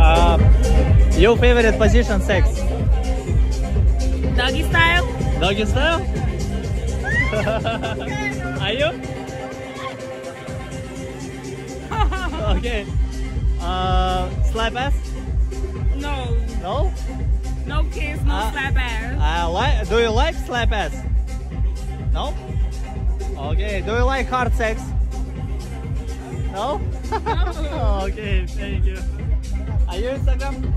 Your favorite position sex? Doggy style? Doggy style? Are you? okay. Uh, slap ass? no. No? No kiss, no Uh, slap ass. Uh, like, do you like slap ass? No? Okay. Do you like hard sex? No? No. okay, thank you. Are you Instagram?